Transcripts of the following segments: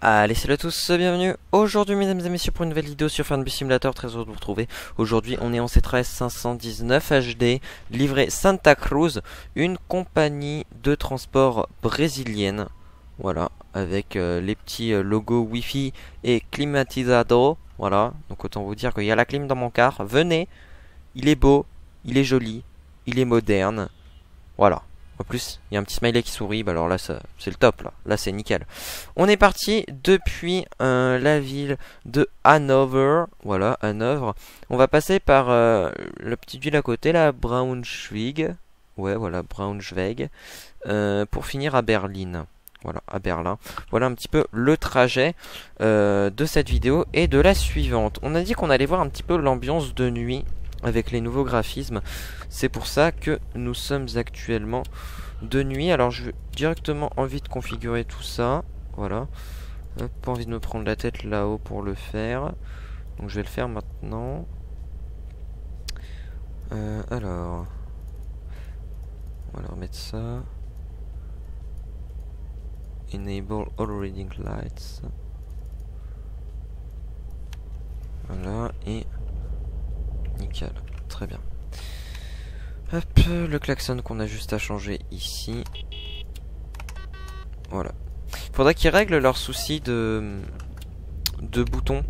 Allez salut à tous, bienvenue aujourd'hui mesdames et messieurs pour une nouvelle vidéo sur Fanbus Simulator, très heureux de vous retrouver. Aujourd'hui on est en C13 519 HD, livré Santa Cruz, une compagnie de transport brésilienne. Voilà, avec euh, les petits euh, logos Wi-Fi et climatizado. Voilà, donc autant vous dire qu'il y a la clim dans mon car. Venez, il est beau, il est joli, il est moderne. Voilà. En plus, il y a un petit smiley qui sourit, bah alors là, c'est le top, là. Là, c'est nickel. On est parti depuis euh, la ville de Hanover. Voilà, Hanovre. On va passer par euh, la petite ville à côté, là, Braunschweig. Ouais, voilà, Braunschweig. Euh, pour finir à Berlin. Voilà, à Berlin. Voilà un petit peu le trajet de cette vidéo et de la suivante. On a dit qu'on allait voir un petit peu l'ambiance de nuit avec les nouveaux graphismes. C'est pour ça que nous sommes actuellement de nuit. Alors je directement envie de configurer tout ça. Voilà. pas envie de me prendre la tête là-haut pour le faire. Donc je vais le faire maintenant. Euh, alors. On va remettre ça. Enable all reading lights. Voilà, et Nickel, très bien. Hop, le klaxon qu'on a juste à changer ici. Voilà. Faudrait qu'ils règlent leur souci de, de boutons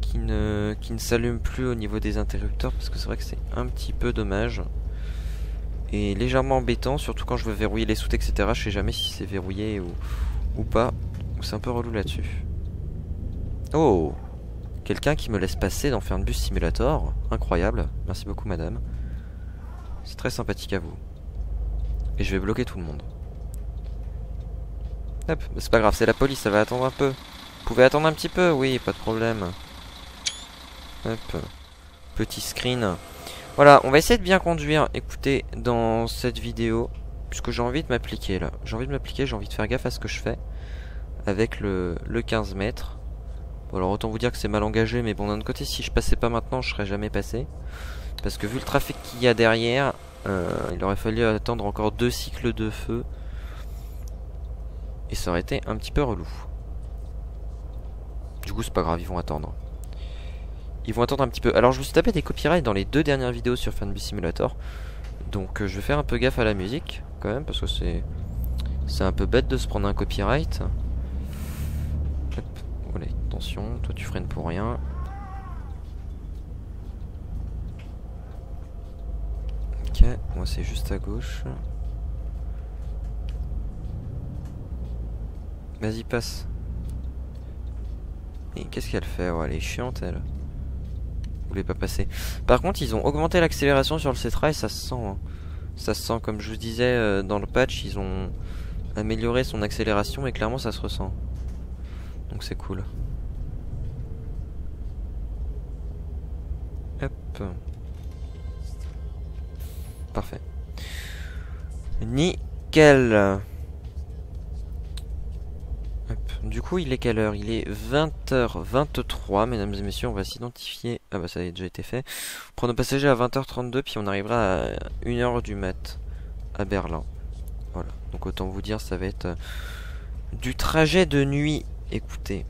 qui ne, qui s'allument plus au niveau des interrupteurs parce que c'est vrai que c'est un petit peu dommage. Et légèrement embêtant, surtout quand je veux verrouiller les soutes, etc. Je sais jamais si c'est verrouillé ou, ou pas. C'est un peu relou là-dessus. Oh Quelqu'un qui me laisse passer dans Fernbus Simulator. Incroyable. Merci beaucoup, madame. C'est très sympathique à vous. Et je vais bloquer tout le monde. Hop, c'est pas grave, c'est la police, ça va attendre un peu. Vous pouvez attendre un petit peu Oui, pas de problème. Hop. Petit screen. Voilà, on va essayer de bien conduire, écoutez, dans cette vidéo. Puisque j'ai envie de m'appliquer là. J'ai envie de m'appliquer, j'ai envie de faire gaffe à ce que je fais. Avec le, le 15 mètres alors autant vous dire que c'est mal engagé, mais bon d'un autre côté si je passais pas maintenant je serais jamais passé. Parce que vu le trafic qu'il y a derrière, euh, il aurait fallu attendre encore deux cycles de feu. Et ça aurait été un petit peu relou. Du coup c'est pas grave, ils vont attendre. Ils vont attendre un petit peu. Alors je me suis tapé des copyrights dans les deux dernières vidéos sur Fanbee Simulator. Donc euh, je vais faire un peu gaffe à la musique quand même parce que c'est c'est un peu bête de se prendre un copyright. Attention, toi tu freines pour rien. Ok, moi c'est juste à gauche. Vas-y, passe. Et qu'est-ce qu'elle fait? Ouais, Elle est chiante, elle. Vous voulez pas passer. Par contre, ils ont augmenté l'accélération sur le C-Trail, et ça se sent. Hein. Ça se sent, comme je vous disais euh, dans le patch, ils ont amélioré son accélération et clairement ça se ressent. Donc c'est cool. Parfait. Nickel. Du coup, il est quelle heure? Il est 20h23, mesdames et messieurs. On va s'identifier. Ah bah ça a déjà été fait. Prendre nos passagers à 20h32, puis on arrivera à 1h du mat à Berlin. Voilà. Donc autant vous dire, ça va être du trajet de nuit écoutez.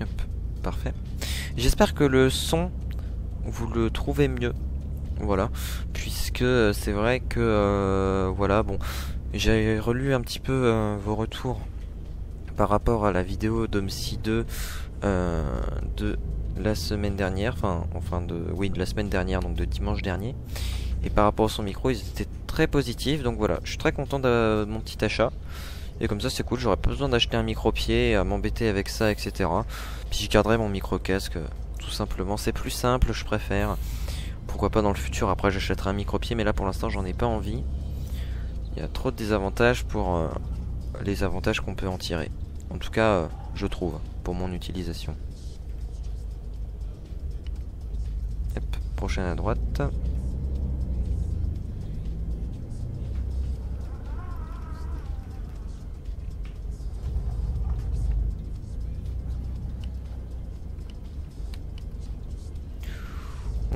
Hop, J'espère que le son, vous le trouvez mieux. Voilà, puisque c'est vrai que, euh, voilà, bon, j'ai relu un petit peu euh, vos retours par rapport à la vidéo d'Omsi 2 euh, de la semaine dernière, enfin, enfin de, oui, de la semaine dernière, donc de dimanche dernier. Et par rapport à son micro, ils étaient très positifs. Donc voilà, je suis très content de mon petit achat. Et comme ça, c'est cool. J'aurais pas besoin d'acheter un micro-pied, à m'embêter avec ça, etc. Puis j'y garderai mon micro-casque, tout simplement. C'est plus simple, je préfère. Pourquoi pas dans le futur, après j'achèterai un micro-pied, mais là pour l'instant, j'en ai pas envie. Il y a trop de désavantages pour euh, les avantages qu'on peut en tirer. En tout cas, euh, je trouve, pour mon utilisation. prochaine à droite.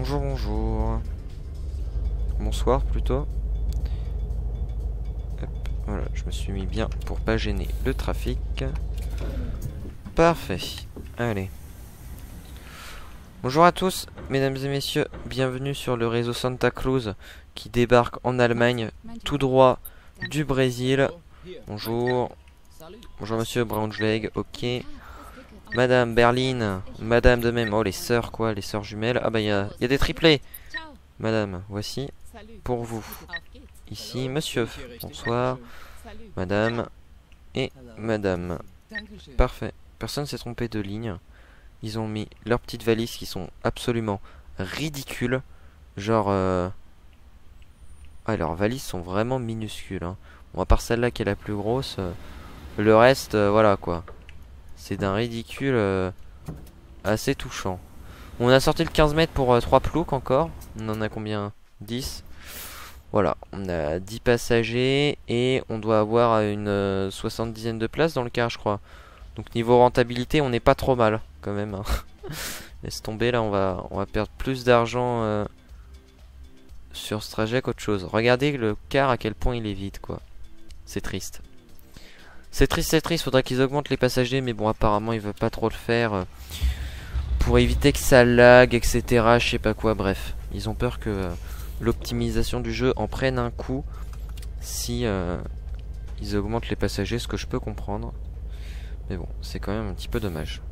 Bonjour, bonjour. Bonsoir plutôt. voilà, je me suis mis bien pour pas gêner le trafic. Parfait. Allez. Bonjour à tous, mesdames et messieurs, bienvenue sur le réseau Santa Cruz qui débarque en Allemagne tout droit du Brésil. Bonjour. Bonjour monsieur Braunschweig, ok. Madame Berlin, madame de même. Oh les sœurs quoi, les sœurs jumelles. Ah bah il y a, y a des triplés. Madame, voici pour vous. Ici monsieur, bonsoir. Madame et madame. Parfait. Personne s'est trompé de ligne. Ils ont mis leurs petites valises qui sont absolument ridicules. Genre... Euh... Ah, leurs valises sont vraiment minuscules. Hein. Bon, à part celle-là qui est la plus grosse, euh, le reste, euh, voilà quoi. C'est d'un ridicule euh, assez touchant. On a sorti le 15 mètres pour 3 ploucs encore. On en a combien? 10 Voilà, on a 10 passagers et on doit avoir une 70 de place dans le car, je crois. Donc niveau rentabilité, on n'est pas trop mal quand même. Hein. Laisse tomber, là on va, on va perdre plus d'argent euh, sur ce trajet qu'autre chose. Regardez le car à quel point il est vide quoi. C'est triste. C'est triste, c'est triste, faudrait qu'ils augmentent les passagers, mais bon apparemment ils veulent pas trop le faire. Euh, pour éviter que ça lag, etc. Je sais pas quoi, bref. Ils ont peur que euh, l'optimisation du jeu en prenne un coup si ils augmentent les passagers, ce que je peux comprendre. Mais bon, c'est quand même un petit peu dommage.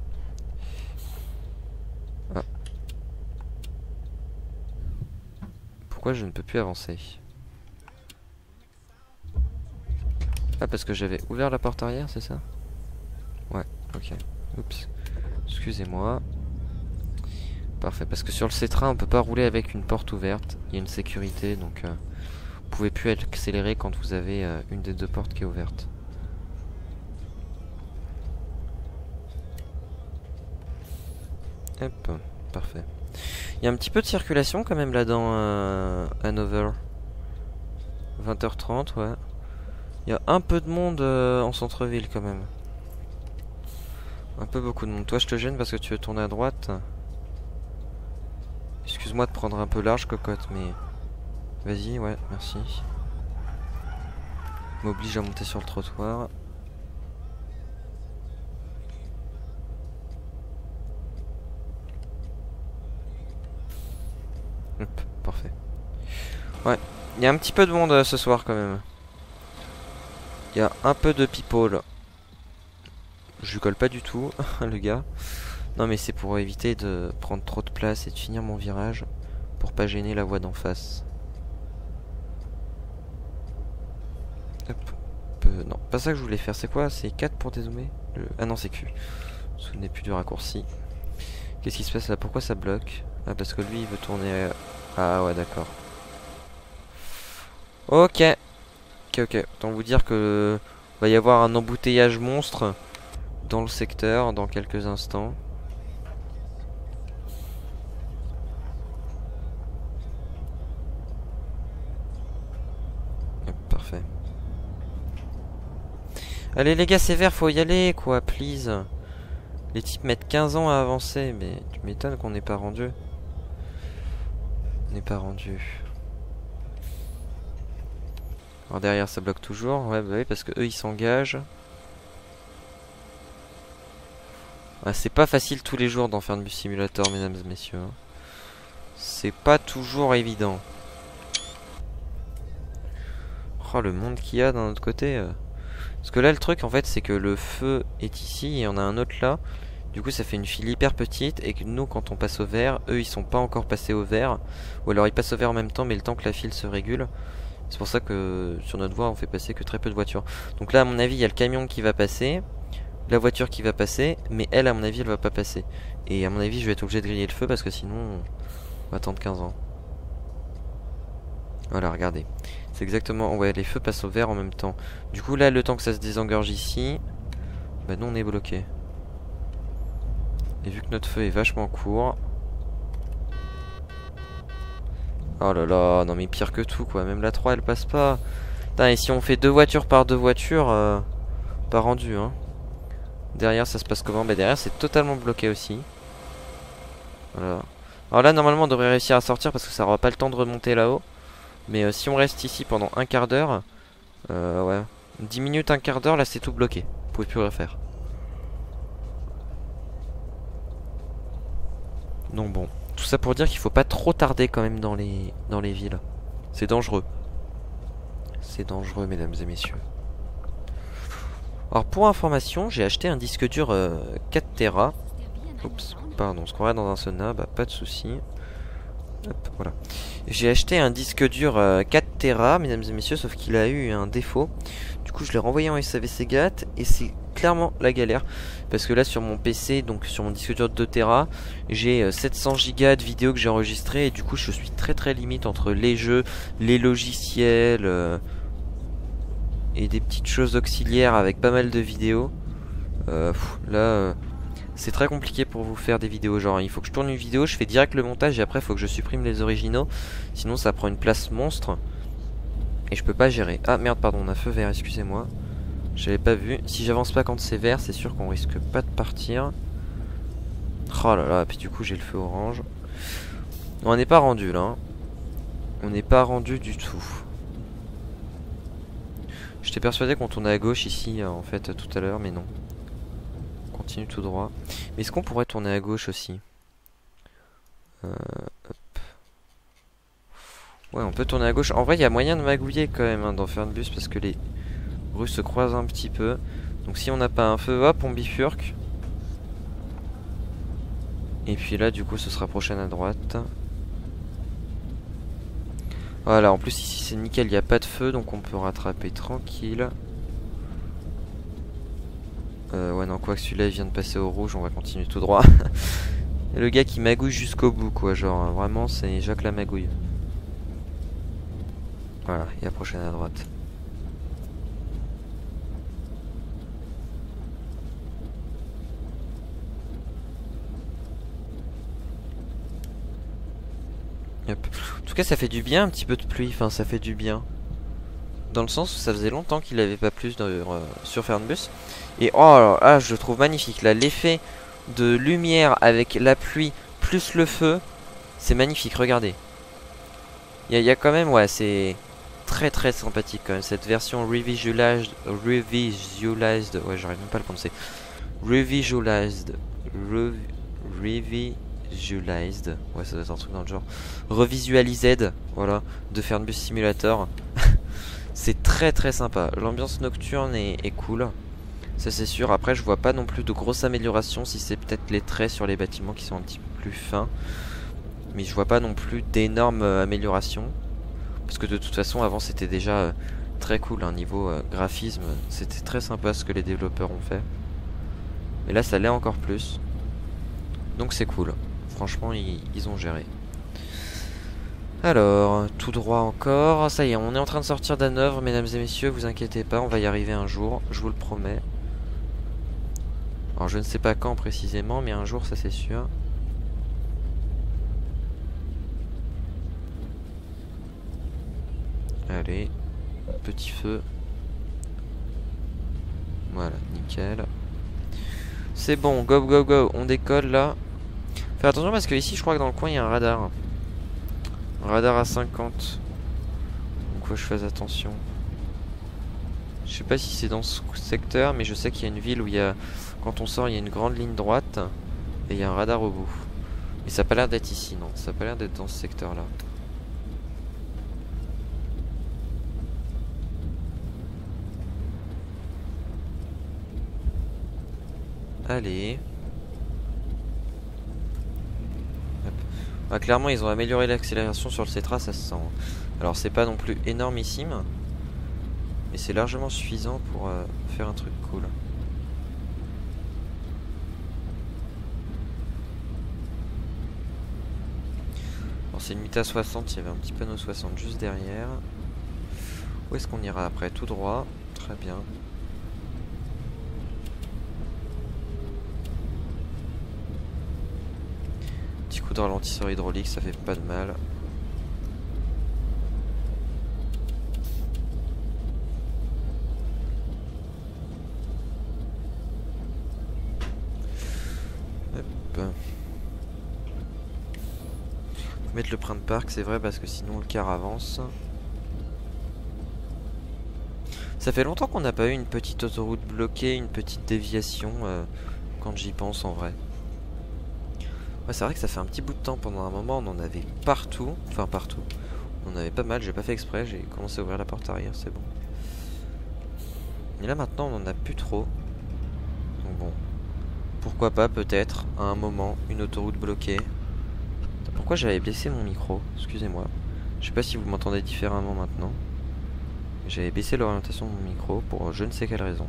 Ah. Pourquoi je ne peux plus avancer? Ah, parce que j'avais ouvert la porte arrière, c'est ça? Ouais, ok. Oups. Excusez-moi. Parfait, parce que sur le C-Train, on peut pas rouler avec une porte ouverte. Il y a une sécurité, donc euh, vous pouvez plus accélérer quand vous avez euh, une des deux portes qui est ouverte. Hop, parfait. Il y a un petit peu de circulation quand même là dans euh, Hanover. 20h30, ouais. Il y a un peu de monde euh, en centre-ville quand même. Un peu beaucoup de monde. Toi, je te gêne parce que tu veux tourner à droite. Excuse-moi de prendre un peu large, cocotte, mais... Vas-y, ouais, merci. M'oblige à monter sur le trottoir. parfait. Ouais, il y a un petit peu de monde euh, ce soir quand même. Il y a un peu de people. Je lui colle pas du tout, le gars. Non mais c'est pour éviter de prendre trop de place et de finir mon virage. Pour pas gêner la voie d'en face. Hop. non, pas ça que je voulais faire. C'est quoi? C'est 4 pour dézoomer? Ah non, c'est Q. Ce n'est plus du raccourci. Qu'est-ce qui se passe là? Pourquoi ça bloque? Ah parce que lui il veut tourner... Euh, ah ouais d'accord. Ok. Ok ok. Autant vous dire que va y avoir un embouteillage monstre dans le secteur dans quelques instants. parfait. Allez les gars c'est vert, faut y aller quoi, please. Les types mettent 15 ans à avancer, mais tu m'étonnes qu'on n'ait pas rendu. On n'est pas rendu. Alors derrière ça bloque toujours, ouais bah oui parce que eux ils s'engagent. Ah, c'est pas facile tous les jours d'en faire du simulator mesdames et messieurs. Hein. C'est pas toujours évident. Oh le monde qu'il y a d'un autre côté. Euh. Parce que là, le truc, en fait, c'est que le feu est ici et on a un autre là. Du coup, ça fait une file hyper petite et que nous, quand on passe au vert, eux, ils sont pas encore passés au vert. Ou alors ils passent au vert en même temps, mais le temps que la file se régule. C'est pour ça que sur notre voie, on fait passer que très peu de voitures. Donc là, à mon avis, il y a le camion qui va passer, la voiture qui va passer, mais elle, à mon avis, elle va pas passer. Et à mon avis, je vais être obligé de griller le feu parce que sinon, on va attendre 15 ans. Voilà, regardez. C'est exactement... Ouais, les feux passent au vert en même temps. Du coup, là, le temps que ça se désengorge ici... Bah, nous, on est bloqué. Et vu que notre feu est vachement court... Oh là là, non mais pire que tout, quoi. Même la 3, elle passe pas. Putain, et si on fait deux voitures par deux voitures... Euh, pas rendu, hein. Derrière, ça se passe comment? Bah derrière, c'est totalement bloqué aussi. Voilà. Alors là, normalement, on devrait réussir à sortir parce que ça aura pas le temps de remonter là-haut. Mais euh, si on reste ici pendant un quart d'heure, euh, ouais, 10 minutes, un quart d'heure, là c'est tout bloqué. Vous pouvez plus rien Donc bon, tout ça pour dire qu'il faut pas trop tarder quand même dans les, dans les villes. C'est dangereux. C'est dangereux, mesdames et messieurs. Alors pour information, j'ai acheté un disque dur 4 euh, Tera. Oups, pardon, ce qu'on va dans un sauna, pas de souci. Voilà. J'ai acheté un disque dur 4 euh, Tera, mesdames et messieurs, sauf qu'il a eu un défaut. Du coup, je l'ai renvoyé en SAVC GAT et c'est clairement la galère. Parce que là, sur mon PC, donc sur mon disque dur de 2 Tera, j'ai 700 euh, Go de vidéos que j'ai enregistrées et du coup, je suis très très limite entre les jeux, les logiciels euh, et des petites choses auxiliaires avec pas mal de vidéos. là c'est très compliqué pour vous faire des vidéos. Genre, il faut que je tourne une vidéo, je fais direct le montage et après, il faut que je supprime les originaux. Sinon, ça prend une place monstre. Et je peux pas gérer. Ah merde, pardon, on a feu vert, excusez-moi. J'avais pas vu. Si j'avance pas quand c'est vert, c'est sûr qu'on risque pas de partir. Oh là là, puis du coup, j'ai le feu orange. on n'est pas rendu là. Hein. On n'est pas rendu du tout. J'étais persuadé qu'on tournait à gauche ici, en fait, tout à l'heure, mais non continue tout droit. Mais est-ce qu'on pourrait tourner à gauche aussi? Euh, Ouais, on peut tourner à gauche. En vrai, il y a moyen de magouiller quand même hein, dans bus parce que les rues se croisent un petit peu. Donc si on n'a pas un feu, hop, on bifurque. Et puis là, du coup, ce sera prochaine à droite. Voilà, en plus ici c'est nickel, il n'y a pas de feu, donc on peut rattraper tranquille. Euh, ouais, non, quoi que celui-là il vient de passer au rouge, on va continuer tout droit. Le gars qui magouille jusqu'au bout, quoi. Genre, euh, vraiment, c'est Jacques la magouille. Voilà, et la prochaine à droite. En tout cas, ça fait du bien un petit peu de pluie. Enfin, ça fait du bien. Dans le sens où ça faisait longtemps qu'il avait pas plus euh, sur Fernbus. Et oh là, je le trouve magnifique. Là, l'effet de lumière avec la pluie plus le feu, c'est magnifique. Regardez. Il y, a quand même, ouais, c'est très très sympathique quand même. Cette version revisualized, revisualized, ouais, j'arrive même pas à le prononcer. Revisualized, revisualized, ouais, ça doit être un truc dans le genre. Revisualized, voilà, de Fernbus Simulator. c'est très très sympa. L'ambiance nocturne est, cool. Ça c'est sûr. Après je vois pas non plus de grosses améliorations si c'est peut-être les traits sur les bâtiments qui sont un petit peu plus fins. Mais je vois pas non plus d'énormes euh, améliorations. Parce que de toute façon avant c'était déjà euh, très cool. hein, niveau euh, graphisme c'était très sympa ce que les développeurs ont fait. Et là ça l'est encore plus. Donc c'est cool. Franchement ils, ont géré. Alors, tout droit encore. Ça y est, on est en train de sortir d'Hanovre, mesdames et messieurs, vous inquiétez pas, on va y arriver un jour, je vous le promets. Alors je ne sais pas quand précisément, mais un jour ça c'est sûr. Allez, petit feu. Voilà, nickel. C'est bon, go go go, on décolle là. Fais attention parce que ici je crois que dans le coin il y a un radar. Un radar à 50. Donc faut que je fasse attention. Je sais pas si c'est dans ce secteur, mais je sais qu'il y a une ville où il y a quand on sort, il y a une grande ligne droite et il y a un radar au bout. Mais ça n'a pas l'air d'être ici, non. Ça n'a pas l'air d'être dans ce secteur-là. Allez. Ah, clairement, ils ont amélioré l'accélération sur le Cetra, ça se sent. Alors, c'est pas non plus énormissime. Mais c'est largement suffisant pour euh, faire un truc cool. c'est limité à 60, il y avait un petit panneau 60 juste derrière. Où est-ce qu'on ira après? Tout droit. Très bien. Petit coup de ralentisseur hydraulique, ça fait pas de mal. Mettre le train de parc, c'est vrai, parce que sinon le car avance. Ça fait longtemps qu'on n'a pas eu une petite autoroute bloquée, une petite déviation, euh, quand j'y pense en vrai. Ouais, c'est vrai que ça fait un petit bout de temps. Pendant un moment, on en avait partout. Enfin, partout. On en avait pas mal. J'ai pas fait exprès. J'ai commencé à ouvrir la porte arrière. C'est bon. Et là, maintenant, on en a plus trop. Donc bon. Pourquoi pas, peut-être, à un moment, une autoroute bloquée. Pourquoi j'avais baissé mon micro? Excusez-moi. Je sais pas si vous m'entendez différemment maintenant. J'avais baissé l'orientation de mon micro pour je ne sais quelle raison.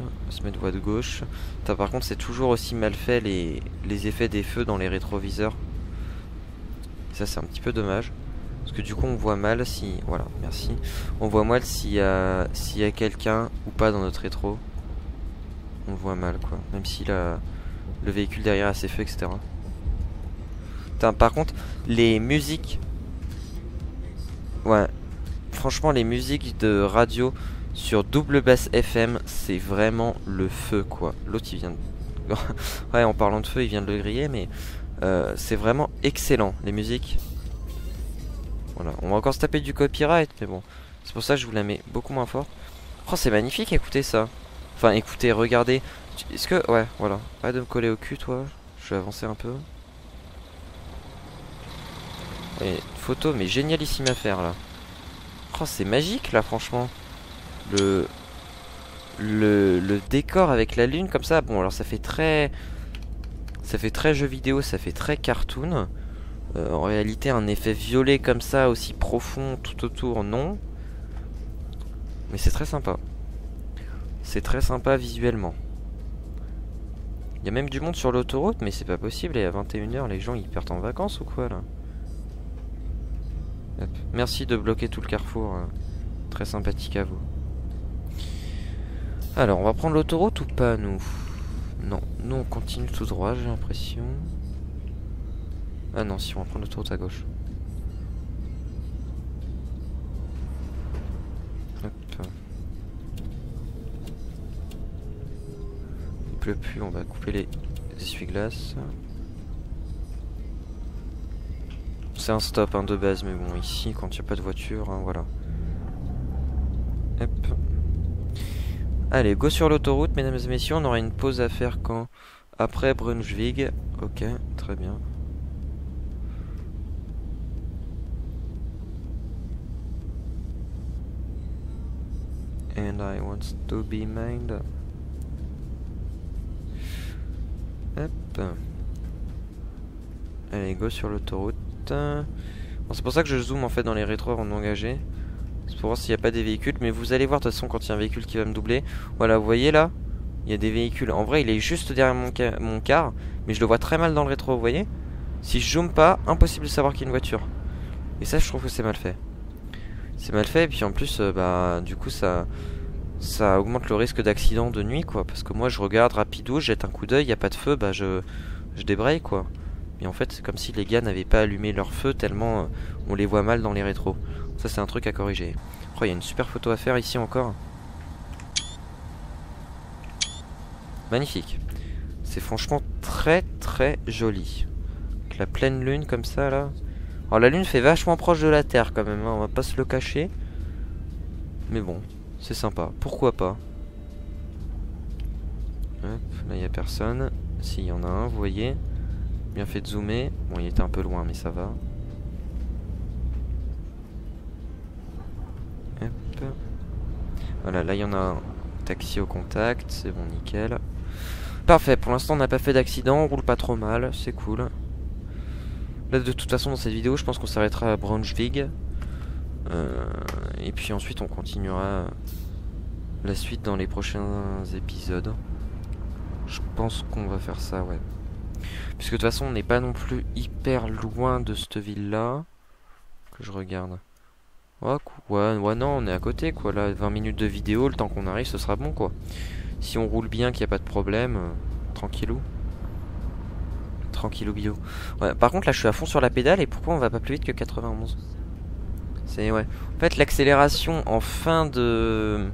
On va se mettre voie de gauche. par contre, c'est toujours aussi mal fait les, les effets des feux dans les rétroviseurs. Ça, c'est un petit peu dommage. Parce que du coup, on voit mal si... Voilà, merci. On voit mal s'il y a, s'il a quelqu'un ou pas dans notre rétro. On voit mal, quoi. Même si le véhicule derrière a ses feux, etc. par contre, les musiques Ouais. Franchement, les musiques de radio sur double basse FM, c'est vraiment le feu, quoi. L'autre, il vient de... ouais, en parlant de feu, il vient de le griller, mais euh, c'est vraiment excellent, les musiques. Voilà, on va encore se taper du copyright, mais bon. C'est pour ça que je vous la mets beaucoup moins fort. Oh, c'est magnifique, écoutez ça. Enfin, écoutez, regardez. Est-ce que... Ouais, voilà. Arrête de me coller au cul, toi. Je vais avancer un peu. Et photo, mais génialissime à faire là. Oh, c'est magique là, franchement. Le... le... Décor avec la lune comme ça. Bon, alors ça fait très. Ça fait très jeu vidéo, ça fait très cartoon. Euh, en réalité, un effet violet comme ça, aussi profond tout autour, non. Mais c'est très sympa. C'est très sympa visuellement. Il y a même du monde sur l'autoroute, mais c'est pas possible. Et à 21h, les gens ils partent en vacances ou quoi là? Merci de bloquer tout le carrefour. Euh, très sympathique à vous. Alors, on va prendre l'autoroute ou pas, nous? Non, nous on continue tout droit, j'ai l'impression. Ah non, si on va prendre l'autoroute à gauche. Hop. Il pleut plus, on va couper les essuie-glaces. C'est un stop hein, de base, mais bon, ici, quand il n'y a pas de voiture, hein, voilà. Hop. Allez, go sur l'autoroute, mesdames et messieurs. On aura une pause à faire quand? Après Brunswick. Ok, très bien. And I want to be mind. Hop. Allez, go sur l'autoroute c'est pour ça que je zoome en fait dans les rétros avant de m'engager. C'est pour voir s'il n'y a pas des véhicules. Mais vous allez voir de toute façon quand il y a un véhicule qui va me doubler. Voilà, vous voyez là Il y a des véhicules. En vrai, il est juste derrière mon, car. Mais je le vois très mal dans le rétro, vous voyez Si je zoome pas, impossible de savoir qu'il y a une voiture. Et ça, je trouve que c'est mal fait. C'est mal fait. Et puis en plus, euh, bah, du coup, ça ça augmente le risque d'accident de nuit quoi parce que moi je regarde rapido, je jette un coup d'œil, il n'y a pas de feu, bah je je débraye quoi. Mais en fait, c'est comme si les gars n'avaient pas allumé leur feu tellement euh, on les voit mal dans les rétros. Ça, c'est un truc à corriger. Oh, il y a une super photo à faire ici encore. Magnifique. C'est franchement très très joli. Avec la pleine lune comme ça là. Alors la lune fait vachement proche de la Terre quand même, hein, on va pas se le cacher. Mais bon, c'est sympa. Pourquoi pas? Hop, là il a personne. S'il y en a un, vous voyez bien fait de zoomer. Bon, il était un peu loin, mais ça va. Voilà, là il y en a un taxi au contact, c'est bon, nickel. Parfait, pour l'instant on n'a pas fait d'accident, on roule pas trop mal, c'est cool. Là de toute façon dans cette vidéo je pense qu'on s'arrêtera à Braunschweig. Euh, et puis ensuite on continuera la suite dans les prochains épisodes. Je pense qu'on va faire ça, ouais. Puisque de toute façon, on n'est pas non plus hyper loin de cette ville-là. Que je regarde. Ouais, ouais, non, on est à côté, quoi. Là, 20 minutes de vidéo, le temps qu'on arrive, ce sera bon, quoi. Si on roule bien, qu'il n'y a pas de problème, euh, tranquillou. Tranquillou bio. Par contre, là, je suis à fond sur la pédale, et pourquoi on va pas plus vite que 91 C'est, ouais. En fait, l'accélération en fin de...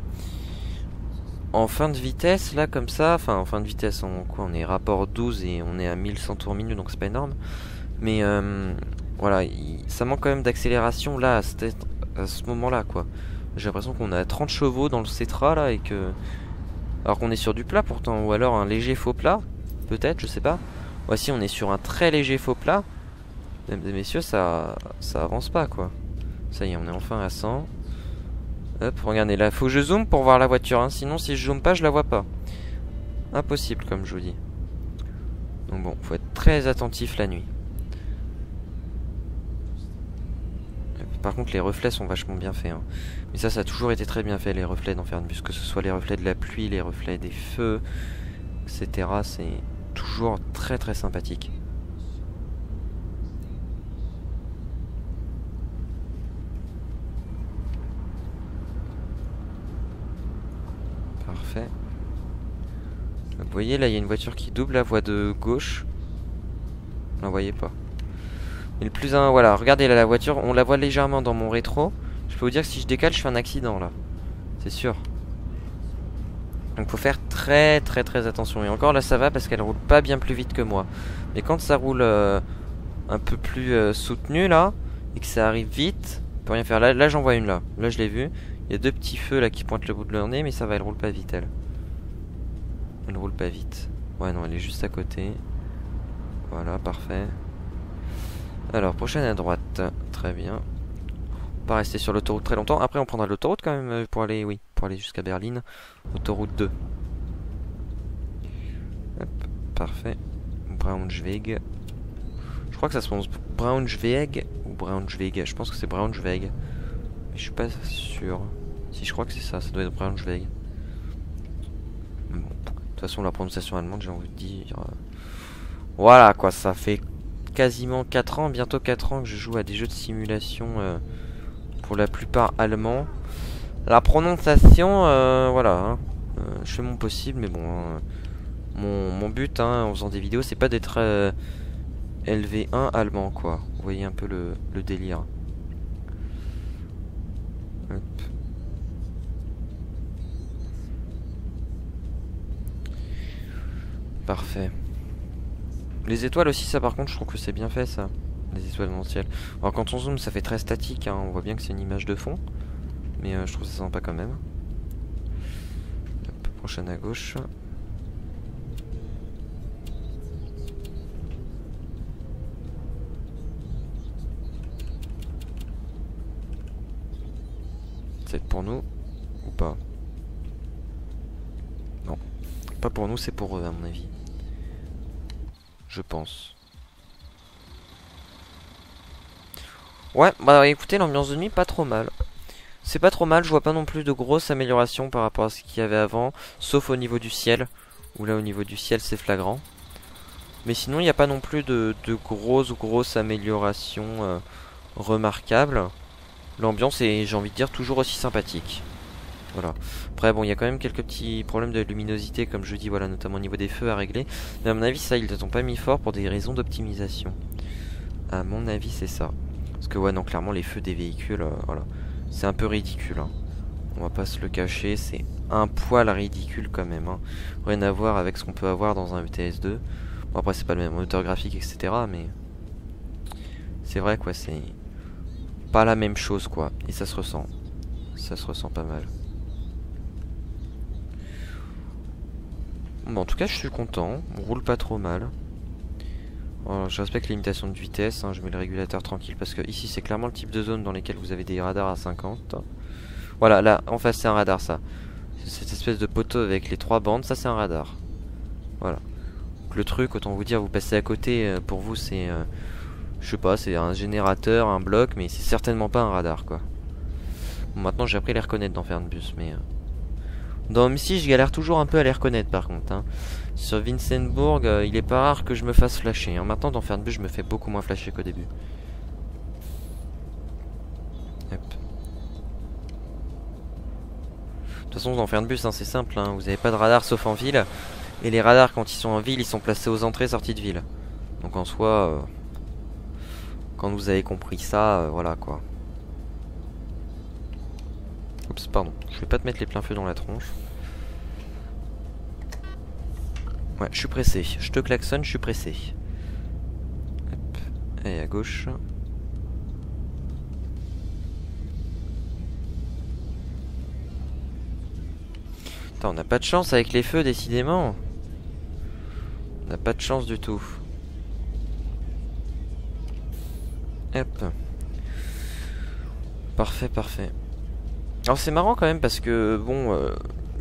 en fin de vitesse, là, comme ça, enfin, en fin de vitesse, on, quoi, on est rapport 12 et on est à 1100 tours minute, donc c'est pas énorme. Mais euh, voilà, ça manque quand même d'accélération là, à, à ce moment-là, quoi. J'ai l'impression qu'on a 30 chevaux dans le Cetra, là, et que... Alors qu'on est sur du plat, pourtant, ou alors un léger faux plat, peut-être, je sais pas. Voici, on est sur un très léger faux plat. Mesdames et messieurs, ça, ça avance pas, quoi. Ça y est, on est enfin à 100. Hop, regardez là, faut que je zoome pour voir la voiture, hein. sinon si je zoome pas, je la vois pas. Impossible, comme je vous dis. Donc bon, faut être très attentif la nuit. Par contre, les reflets sont vachement bien faits. Hein. Mais ça, ça a toujours été très bien fait, les reflets dans Bus. Que ce soit les reflets de la pluie, les reflets des feux, etc. C'est toujours très très sympathique. Vous voyez, là, il y a une voiture qui double la voie de gauche. Vous la voyez pas. Le plus un, voilà, regardez là la voiture, on la voit légèrement dans mon rétro. Je peux vous dire que si je décale, je fais un accident là. C'est sûr. Donc faut faire très très très attention. Et encore là ça va parce qu'elle roule pas bien plus vite que moi. Mais quand ça roule euh, un peu plus euh, soutenu là, et que ça arrive vite, on peut rien faire. Là, là j'en vois une là. Là je l'ai vu. Il y a deux petits feux là qui pointent le bout de leur nez, mais ça va, elle roule pas vite elle. Elle roule pas vite. Ouais, non, elle est juste à côté. Voilà, parfait. Alors, prochaine à droite. Très bien. On va rester sur l'autoroute très longtemps. Après, on prendra l'autoroute quand même euh, pour aller, oui, pour aller jusqu'à Berlin. Autoroute 2. Hop, parfait. Braunschweig. Je crois que ça se prononce Braunschweig ou Braunschweig. Je pense que c'est Braunschweig. Mais je suis pas sûr. Si, je crois que c'est ça. Ça doit être Braunschweig façon, la prononciation allemande, j'ai envie de dire. Euh, voilà, quoi, ça fait quasiment 4 ans, bientôt 4 ans que je joue à des jeux de simulation euh, pour la plupart allemands. La prononciation, euh, voilà, hein, je fais mon possible, mais bon, hein, mon, but hein, en faisant des vidéos, c'est pas d'être LV1 allemand, quoi. Vous voyez un peu le délire. Parfait. Les étoiles aussi, ça par contre, je trouve que c'est bien fait ça. Les étoiles dans le ciel. Alors quand on zoome, ça fait très statique. Hein. On voit bien que c'est une image de fond. Mais euh, je trouve ça sympa quand même. prochaine à gauche. C'est pour nous ou pas? Non. Pas pour nous, c'est pour eux à mon avis je pense. Ouais, bah écoutez, l'ambiance de nuit, pas trop mal. C'est pas trop mal, je vois pas non plus de grosses améliorations par rapport à ce qu'il y avait avant, sauf au niveau du ciel, où là au niveau du ciel c'est flagrant. Mais sinon, il n'y a pas non plus de, grosses, grosses améliorations euh, remarquables. L'ambiance est, j'ai envie de dire, toujours aussi sympathique. Voilà. Après, bon, il y a quand même quelques petits problèmes de luminosité, comme je dis, voilà, notamment au niveau des feux à régler. Mais à mon avis, ça, ils ne ont pas mis fort pour des raisons d'optimisation. À mon avis, c'est ça. Parce que, ouais, non, clairement, les feux des véhicules, euh, voilà. C'est un peu ridicule, hein. On va pas se le cacher, c'est un poil ridicule quand même. Hein. Rien à voir avec ce qu'on peut avoir dans un ETS 2. Bon, après, c'est pas le même moteur graphique, etc. Mais c'est vrai, quoi, c'est pas la même chose, quoi. Et ça se ressent. Ça se ressent pas mal. En tout cas, je suis content. On roule pas trop mal. je respecte les limitations de vitesse. Hein. Je mets le régulateur tranquille parce que ici, c'est clairement le type de zone dans lesquelles vous avez des radars à 50. Voilà, là, en face, c'est un radar, ça. Cette espèce de poteau avec les trois bandes, ça, c'est un radar. Voilà. le truc, autant vous dire, vous passez à côté, euh, pour vous, c'est... Euh, je sais pas, c'est un générateur, un bloc, mais c'est certainement pas un radar, quoi. Bon, maintenant, j'ai appris à les reconnaître dans bus mais... Euh, dans M6, je galère toujours un peu à les reconnaître par contre. Hein. Sur Vincenbourg, euh, il est pas rare que je me fasse flasher. Hein. Maintenant, dans Fernbus, je me fais beaucoup moins flasher qu'au début. De toute façon, dans Fernbus, hein, c'est simple. Vous n'avez pas de radar sauf en ville. Et les radars, quand ils sont en ville, ils sont placés aux entrées sorties de ville. Donc en soi, euh, quand vous avez compris ça, euh, voilà quoi. Pardon. Je vais pas te mettre les pleins feux dans la tronche. Ouais, je suis pressé. Je te klaxonne, je suis pressé. Hop. Et à gauche. Attends, on n'a pas de chance avec les feux, décidément. On n'a pas de chance du tout. Hop. Parfait, parfait. Alors c'est marrant quand même parce que, bon, euh,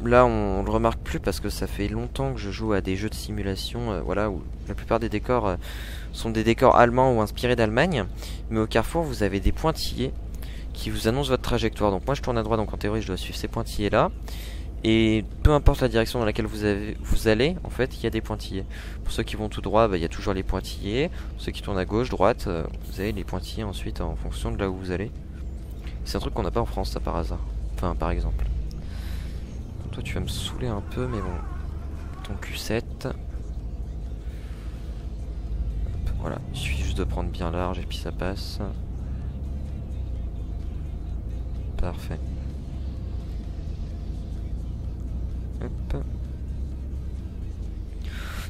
là on, le remarque plus parce que ça fait longtemps que je joue à des jeux de simulation, euh, voilà, où la plupart des décors euh, sont des décors allemands ou inspirés d'Allemagne. Mais au carrefour, vous avez des pointillés qui vous annoncent votre trajectoire. Donc moi je tourne à droite, donc en théorie je dois suivre ces pointillés là. Et peu importe la direction dans laquelle vous, allez, en fait, il y a des pointillés. Pour ceux qui vont tout droit, bah, il y a toujours les pointillés. Ceux qui tournent à gauche, droite, vous avez les pointillés ensuite en fonction de là où vous allez. C'est un truc qu'on n'a pas en France, ça par hasard. Enfin, par exemple. Toi, tu vas me saouler un peu, mais bon. Ton Q7. voilà, il suffit juste de prendre bien large et puis ça passe. Parfait.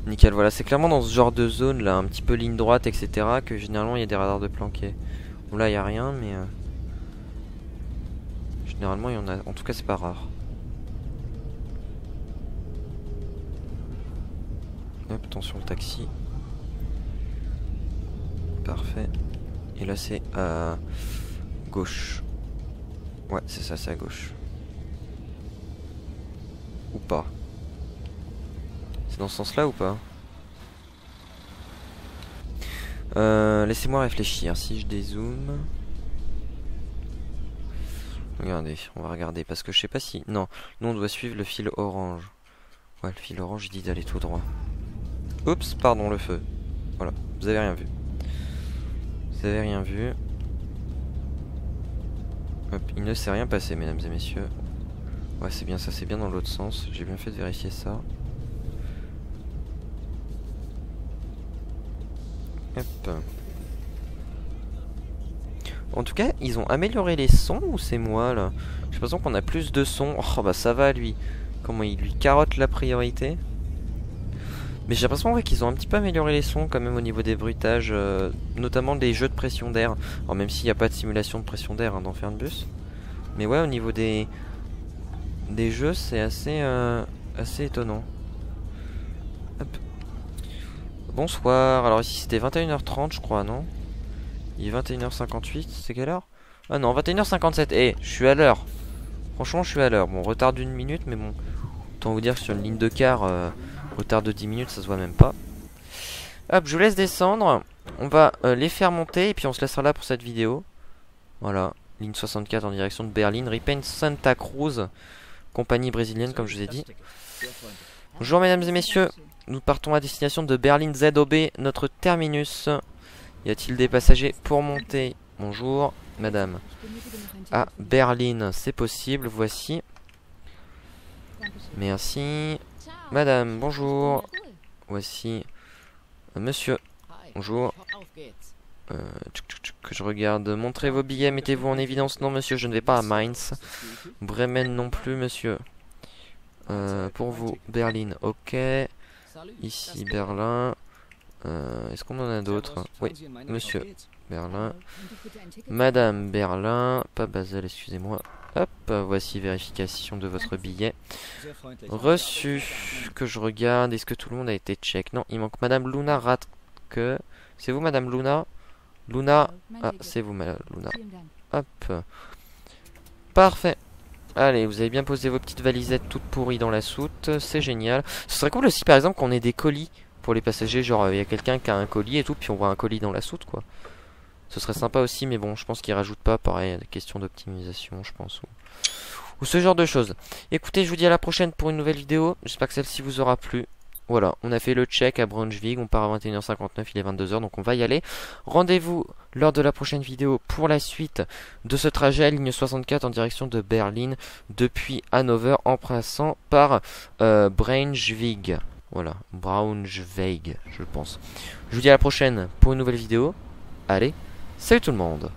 Nickel, voilà, c'est clairement dans ce genre de zone là, un petit peu ligne droite, etc. que généralement il y a des radars de planqués. Bon là il n'y a rien, mais... Euh, généralement il y en a... En tout cas c'est pas rare. Hop, attention le taxi. Parfait. Et là c'est à gauche. Ouais, c'est ça, c'est à gauche. Ou pas C'est dans ce sens-là ou pas? Euh, Laissez-moi réfléchir. Si je dézoome... Regardez, on va regarder. Parce que je sais pas si... Non, nous on doit suivre le fil orange. Ouais, le fil orange, dit d'aller tout droit. Oups, pardon, le feu. Voilà, vous avez rien vu. Vous avez rien vu. Hop, il ne s'est rien passé, mesdames et messieurs. Ouais, c'est bien ça, c'est bien dans l'autre sens. J'ai bien fait de vérifier ça. Hop. En tout cas, ils ont amélioré les sons ou c'est moi là J'ai l'impression qu'on a plus de sons. Oh bah ça va lui. Comment il lui carotte la priorité mais j'ai l'impression qu'ils ont un petit peu amélioré les sons quand même au niveau des bruitages, euh, notamment des jeux de pression d'air. Alors même s'il n'y a pas de simulation de pression d'air hein, dans Fernbus. Mais ouais, au niveau des, des jeux, c'est assez, euh, assez étonnant. Bonsoir. Alors ici c'était 21h30 je crois, non? Il est 21h58, c'est quelle heure? Ah non, 21h57. Eh, je suis à l'heure. Franchement, je suis à l'heure. Bon, retard d'une minute, mais bon. Autant vous dire que sur une ligne de car, euh, retard de 10 minutes, ça se voit même pas. Hop, je vous laisse descendre. On va euh, les faire monter et puis on se laissera là pour cette vidéo. Voilà, ligne 64 en direction de Berlin. Repaint Santa Cruz compagnie brésilienne, comme je vous ai dit. Bonjour mesdames et messieurs, nous partons à destination de Berlin ZOB, notre terminus. Y a-t-il des passagers pour monter? Bonjour, madame. À Berlin, c'est possible, voici. Merci. Madame, bonjour. Voici. Euh, monsieur, bonjour. Euh, que je regarde. Montrez vos billets, mettez-vous en évidence. Non, monsieur, je ne vais pas à Mainz. Bremen non plus, monsieur. Euh, pour vous, Berlin, ok. Ici, Berlin. Euh, est-ce qu'on en a d'autres? Oui, monsieur. Berlin. Madame Berlin. Pas Basel, excusez-moi. Hop, voici vérification de votre billet. Reçu. Que je regarde. Est-ce que tout le monde a été check? Non, il manque Madame Luna Ratke. C'est vous, Madame Luna? Luna. Ah, c'est vous, Luna. Hop. Parfait. Allez, vous avez bien posé vos petites valisettes toutes pourries dans la soute. C'est génial. Ce serait cool aussi, par exemple, qu'on ait des colis pour les passagers. Genre, il y a quelqu'un qui a un colis et tout, puis on voit un colis dans la soute, quoi. Ce serait sympa aussi, mais bon, je pense qu'ils rajoutent pas. Pareil, des questions d'optimisation, je pense. Ou... ce genre de choses. Écoutez, je vous dis à la prochaine pour une nouvelle vidéo. J'espère que celle-ci vous aura plu. Voilà, on a fait le check à Brunswick, on part à 21h59, il est 22h, donc on va y aller. Rendez-vous lors de la prochaine vidéo pour la suite de ce trajet ligne 64 en direction de Berlin depuis Hanover en passant par euh, Braunschweig. Voilà, Braunschweig, je pense. Je vous dis à la prochaine pour une nouvelle vidéo. Allez, salut tout le monde